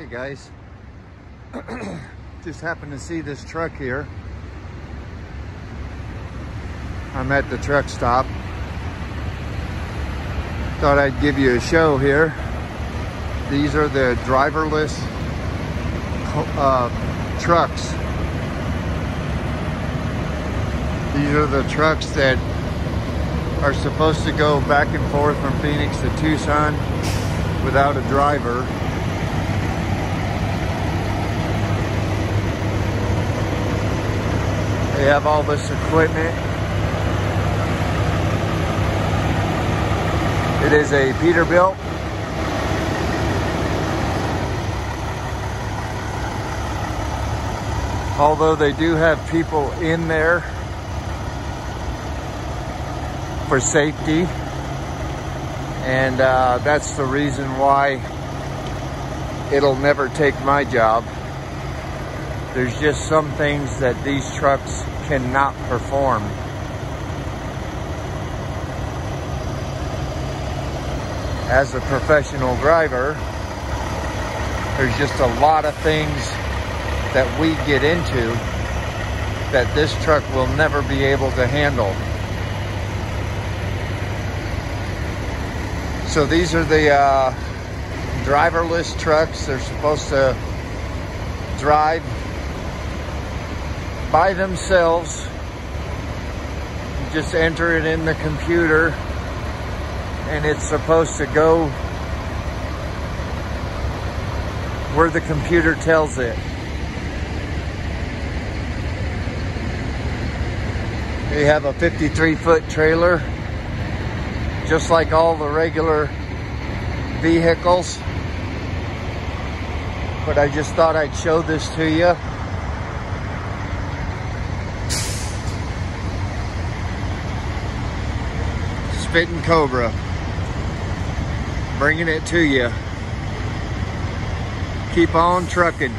Hey guys, just happened to see this truck here. I'm at the truck stop. Thought I'd give you a show here. These are the driverless uh, trucks. These are the trucks that are supposed to go back and forth from Phoenix to Tucson without a driver. They have all this equipment. It is a Peterbilt. Although they do have people in there for safety. And uh, that's the reason why it'll never take my job. There's just some things that these trucks cannot perform. As a professional driver, there's just a lot of things that we get into that this truck will never be able to handle. So these are the uh, driverless trucks. They're supposed to drive by themselves. You just enter it in the computer and it's supposed to go where the computer tells it. They have a 53 foot trailer, just like all the regular vehicles. But I just thought I'd show this to you. Spittin Cobra. Bringing it to you. Keep on trucking.